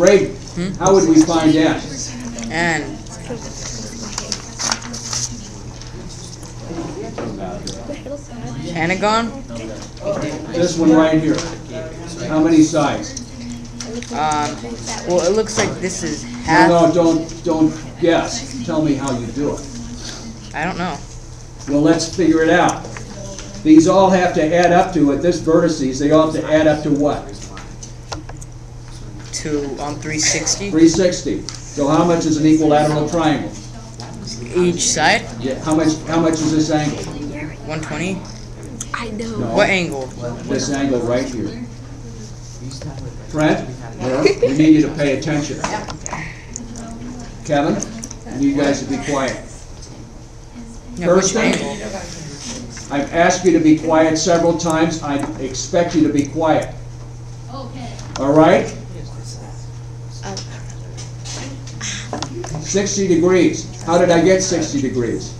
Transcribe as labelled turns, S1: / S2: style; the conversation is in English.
S1: Braden, how would we find n?
S2: And Pentagon,
S1: This one right here. How many sides?
S2: um, well, it looks like this is
S1: No,
S2: half.
S1: no, don't, don't guess. Tell me how you do it.
S2: I don't know.
S1: Well, let's figure it out. These all have to add up to, at this vertices, they all have to add up to what?
S2: To um 360
S1: Three sixty. So how much is an equilateral triangle?
S2: each side.
S1: Yeah, how much, how much is this angle?
S2: 120.
S3: I know.
S1: No,
S2: What angle?
S1: This angle right here. Fred, we need you to pay attention. Kevin, I need you guys to be quiet.
S2: Yeah,
S1: First
S2: which
S1: thing-
S2: angle?
S1: I've asked you to be quiet several times. I expect you to be quiet.
S4: Okay.
S1: All right? 60 degrees. How did I get 60 degrees?